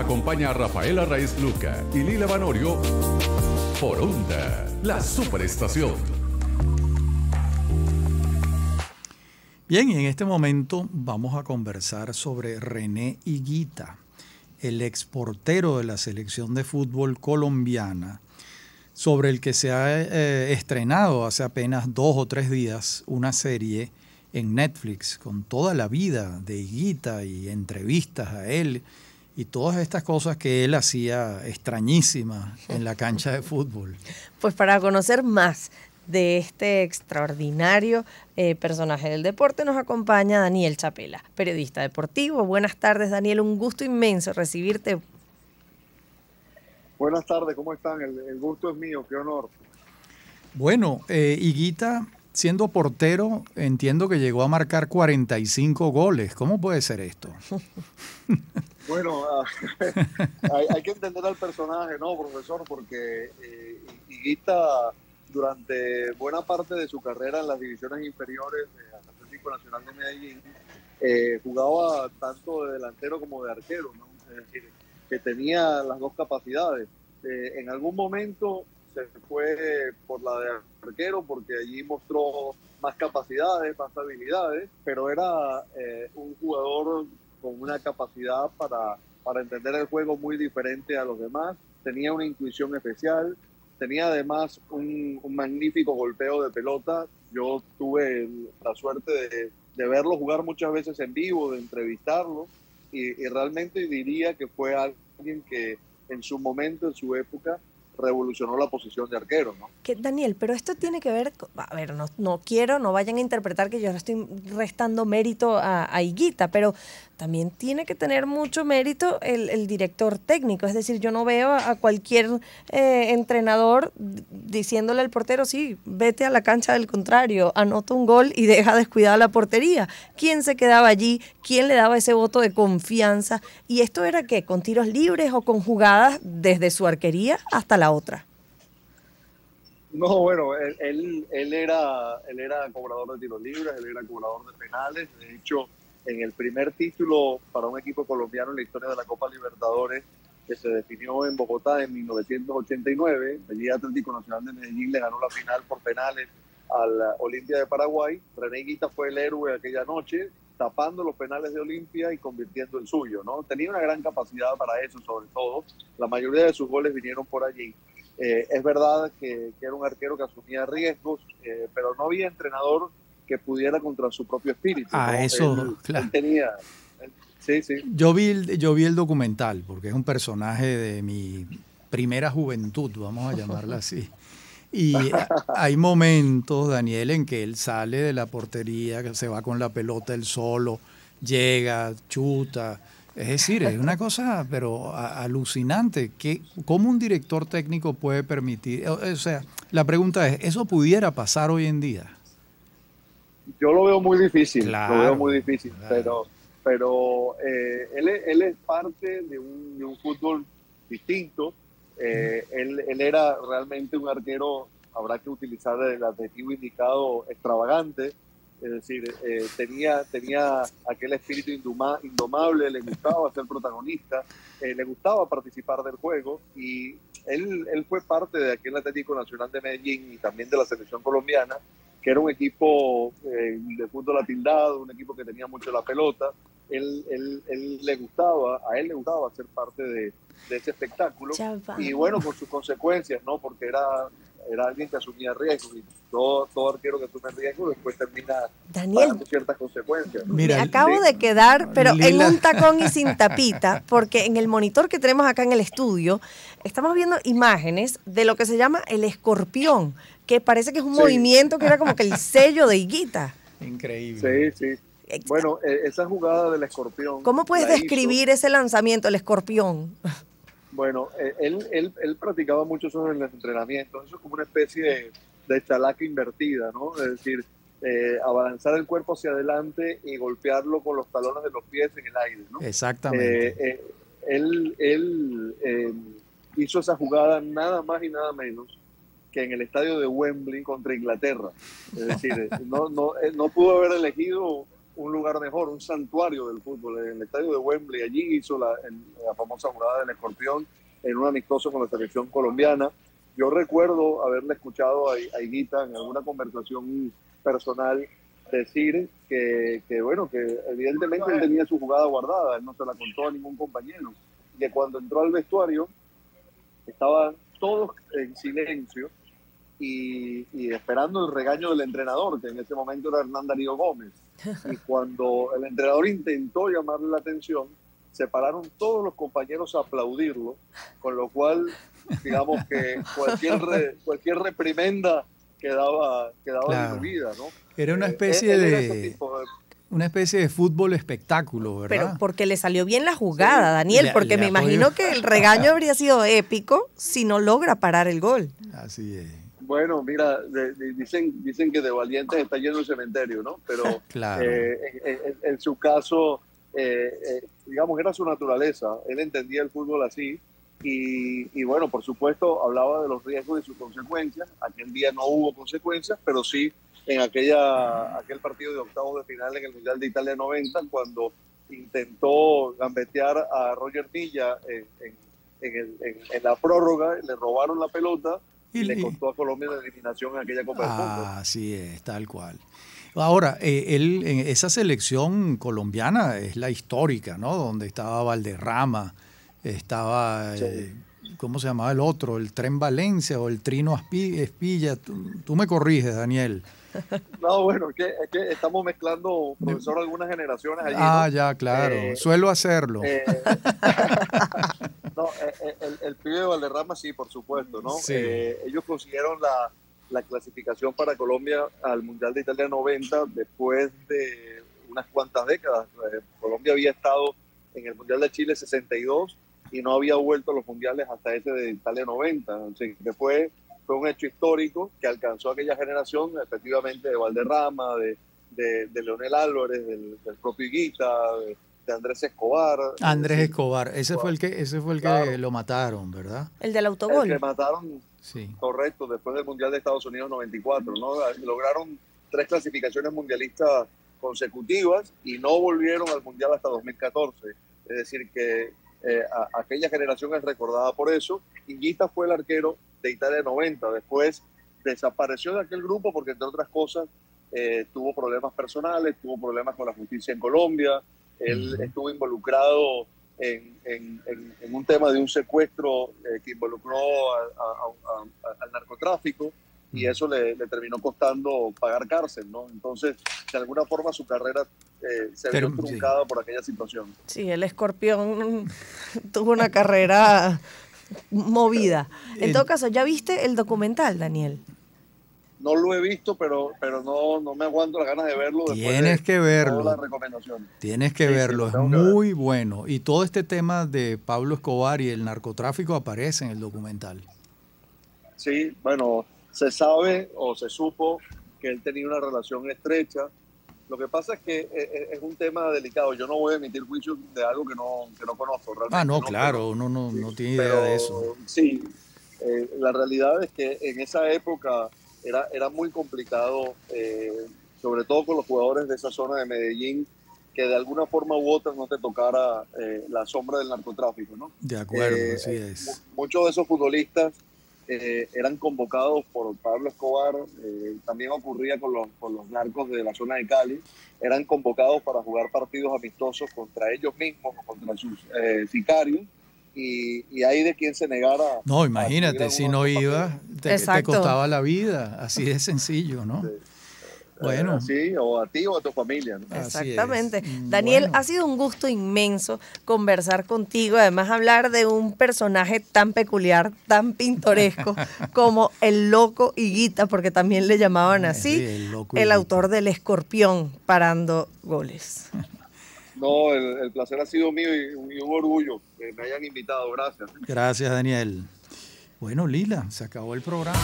Acompaña a Rafaela Raiz Luca y Lila Vanorio por Onda, la superestación. Bien, y en este momento vamos a conversar sobre René Higuita, el exportero de la selección de fútbol colombiana, sobre el que se ha eh, estrenado hace apenas dos o tres días una serie en Netflix con toda la vida de Higuita y entrevistas a él y todas estas cosas que él hacía extrañísimas en la cancha de fútbol. Pues para conocer más de este extraordinario eh, personaje del deporte nos acompaña Daniel Chapela, periodista deportivo. Buenas tardes, Daniel. Un gusto inmenso recibirte. Buenas tardes, ¿cómo están? El, gusto es mío, qué honor. Bueno, eh, Higuita, siendo portero, entiendo que llegó a marcar 45 goles. ¿Cómo puede ser esto? Bueno, ah, hay, que entender al personaje, ¿no, profesor? Porque eh, durante buena parte de su carrera en las divisiones inferiores del Atlético Nacional de Medellín, eh, jugaba tanto de delantero como de arquero, es decir, que tenía las dos capacidades. Eh, en algún momento se fue por la de arquero porque allí mostró más capacidades, más habilidades, pero era eh, un jugador con una capacidad para, para entender el juego muy diferente a los demás, tenía una intuición especial, tenía además un, magnífico golpeo de pelota. Yo tuve la suerte de, verlo jugar muchas veces en vivo, de entrevistarlo, y, realmente diría que fue alguien que en su momento, en su época, revolucionó la posición de arquero, ¿no? Que, Daniel, pero esto tiene que ver, a ver, no, quiero, no vayan a interpretar que yo estoy restando mérito a, a Higuita, pero también tiene que tener mucho mérito el, director técnico. Es decir, yo no veo a cualquier eh, entrenador diciéndole al portero, sí, vete a la cancha del contrario, anota un gol y deja descuidada la portería. ¿Quién se quedaba allí? ¿Quién le daba ese voto de confianza? ¿Y esto era qué? ¿Con tiros libres o con jugadas desde su arquería hasta la otra? No, bueno, él, él, era, él era cobrador de tiros libres, él era cobrador de penales. De hecho, en el primer título para un equipo colombiano en la historia de la Copa Libertadores que se definió en Bogotá en 1989. El Atlético Nacional de Medellín le ganó la final por penales al Olimpia de Paraguay. René Guita fue el héroe aquella noche, tapando los penales de Olimpia y convirtiendo el suyo. ¿no? Tenía una gran capacidad para eso, sobre todo. La mayoría de sus goles vinieron por allí. Eh, es verdad que, era un arquero que asumía riesgos, eh, pero no había entrenador que pudiera contra su propio espíritu. Ah, eso, claro. tenía, sí, sí. Yo vi, el, yo vi el documental, porque es un personaje de mi primera juventud, vamos a llamarla así. Y hay momentos, Daniel, en que él sale de la portería, que se va con la pelota él solo, llega, chuta. Es decir, es una cosa, pero alucinante. que ¿Cómo un director técnico puede permitir? O sea, la pregunta es, ¿eso pudiera pasar hoy en día? yo lo veo muy difícil, lo veo muy difícil, pero, pero eh, él, él, es parte de un, de un fútbol distinto. Eh, él, él, era realmente un arquero, habrá que utilizar el adjetivo indicado, extravagante, es decir, eh, tenía, tenía aquel espíritu indomable, le gustaba ser protagonista, le gustaba participar del juego y él, él fue parte de aquel Atlético Nacional de Medellín y también de la selección colombiana que era un equipo eh, de fútbol atildado, un equipo que tenía mucho la pelota. Él, él, él, le gustaba, a él le gustaba ser parte de, de ese espectáculo. Y bueno, con sus consecuencias, ¿no? Porque era, era alguien que asumía riesgos y todo, todo arquero que asume riesgos después termina Daniel, ciertas consecuencias. Me acabo de quedar, pero en un tacón y sin tapita, porque en el monitor que tenemos acá en el estudio estamos viendo imágenes de lo que se llama el escorpión, que parece que es un movimiento que era como que el sello de Higuita. Increíble. Sí, sí. Bueno, e, esa jugada del escorpión. ¿Cómo puedes describir ese lanzamiento, el escorpión? Bueno, e, él, él, él, practicaba mucho eso en los entrenamientos. Eso es como una especie de, de chalaca invertida, ¿no? Es decir, eh, avanzar el cuerpo hacia adelante y golpearlo con los talones de los pies en el aire, ¿no? Exactamente. Eh, eh, él él hizo esa jugada nada más y nada menos que en el estadio de Wembley contra Inglaterra. Es decir, no, no, no pudo haber elegido un lugar mejor, un santuario del fútbol. En el estadio de Wembley, allí hizo la, famosa jugada del escorpión en un amistoso con la selección colombiana. Yo recuerdo haberle escuchado a, a Higuita en alguna conversación personal decir que, que, bueno, que evidentemente él tenía su jugada guardada, él no se la contó a ningún compañero. Que cuando entró al vestuario, estaban todos en silencio y, y, esperando el regaño del entrenador, que en ese momento era Hernán Darío Gómez. Y cuando el entrenador intentó llamarle la atención, se pararon todos los compañeros a aplaudirlo, con lo cual, digamos que cualquier, re, cualquier reprimenda quedaba, quedaba Claro. diluida, ¿no? Era una Eh, especie ese de una especie de fútbol espectáculo, Pero ¿verdad? porque le salió bien la jugada, Daniel, Le- porque le me imagino podido- que el regaño habría sido épico si no logra parar el gol. Así es. Bueno, mira, de- de- dicen, dicen que de valientes está lleno el cementerio, ¿no? Pero Claro. eh, en, su caso, eh, eh, digamos, era su naturaleza. Él entendía el fútbol así. Y, y bueno, por supuesto, hablaba de los riesgos y sus consecuencias. Aquel día no hubo consecuencias, pero sí en aquella, aquel partido de octavos de final en el Mundial de Italia 90, cuando intentó gambetear a Roger Villa en, en- en el- en- en la prórroga, le robaron la pelota y, Y- le costó a Colombia la eliminación en aquella Copa del Mundo. Ah, así es, tal cual. Ahora, eh, él, en esa selección colombiana es la histórica, ¿no? Donde estaba Valderrama, estaba, eh, ¿cómo se llamaba el otro? El Tren Valencia o el Trino Espilla. Tú, tú me corriges, Daniel. No, bueno, es que, es que estamos mezclando, profesor, algunas generaciones allí. Ah, ¿no? ya, claro. Eh, Suelo hacerlo. No, eh, eh, el, el pibe de Valderrama sí, por supuesto, ¿no? Sí. Eh, ellos consiguieron la, la clasificación para Colombia al Mundial de Italia 90 después de unas cuantas décadas. Eh, Colombia había estado en el Mundial de Chile 62 y no había vuelto a los mundiales hasta ese de Italia 90. Así que fue, fue un hecho histórico que alcanzó aquella generación, efectivamente, de Valderrama, de, de, de Leonel Álvarez, del, del propio Higuita, de, de Andrés Escobar. Andrés Sí, Escobar, ese fue el que, ese fue el que Claro. lo mataron, ¿verdad? El del el autogol. que mataron, Sí. correcto, después del Mundial de Estados Unidos 94, ¿no? Lograron tres clasificaciones mundialistas consecutivas y no volvieron al Mundial hasta 2014. Es decir, que eh, a- aquella generación es recordada por eso. Higuita fue el arquero de Italia 90. Después desapareció de aquel grupo porque, entre otras cosas, eh, tuvo problemas personales, tuvo problemas con la justicia en Colombia. Él estuvo involucrado en, en- en- en un tema de un secuestro eh, que involucró a- a- a- a- al narcotráfico y eso le, le terminó costando pagar cárcel, ¿no? Entonces, de alguna forma su carrera eh, se Pero, vio truncada por aquella situación. Sí, el escorpión tuvo una carrera movida. En En- todo caso, ¿ya viste el documental, Daniel? No lo he visto, pero, pero no, no me aguanto las ganas de verlo. Tienes de que verlo. Tienes que Sí, verlo, lo es ver. muy bueno. Y todo este tema de Pablo Escobar y el narcotráfico aparece en el documental. Sí, bueno, se sabe o se supo que él tenía una relación estrecha. Lo que pasa es que eh, eh, es un tema delicado. Yo no voy a emitir juicios de algo que no, que no conozco. Realmente, Ah, no, claro, uno no, no tiene idea pero de eso. Sí, eh, la realidad es que en esa época era, era muy complicado, eh, sobre todo con los jugadores de esa zona de Medellín, que de alguna forma u otra no te tocara eh, la sombra del narcotráfico, ¿no? De acuerdo, Eh, así es. mu- Muchos de esos futbolistas eh, eran convocados por Pablo Escobar, eh, también ocurría con los, con los narcos de la zona de Cali, eran convocados para jugar partidos amistosos contra ellos mismos o contra sus eh, sicarios, y, y ahí de quien se negara. No, imagínate, si no iba, te, costaba la vida, así de sencillo, ¿no? Sí. Bueno, sí, o a ti o a tu familia. Exactamente. Mm, Daniel, bueno. ha sido un gusto inmenso conversar contigo, además hablar de un personaje tan peculiar, tan pintoresco como el loco Higuita, porque también le llamaban Eh, así, sí, el loco el Higuita. autor del escorpión parando goles. No, el, placer ha sido mío y, y un orgullo que me hayan invitado. Gracias. gracias Daniel. Bueno, Lila, se acabó el programa.